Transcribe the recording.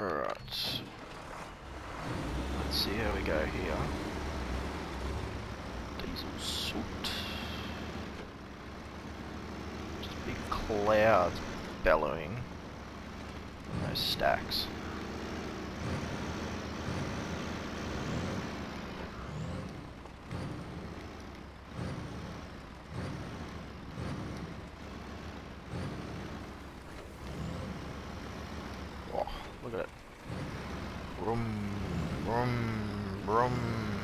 Alright. Let's see how we go here. Diesel soot. Just big clouds bellowing. No stacks. Look at it. Brum, brum, brum.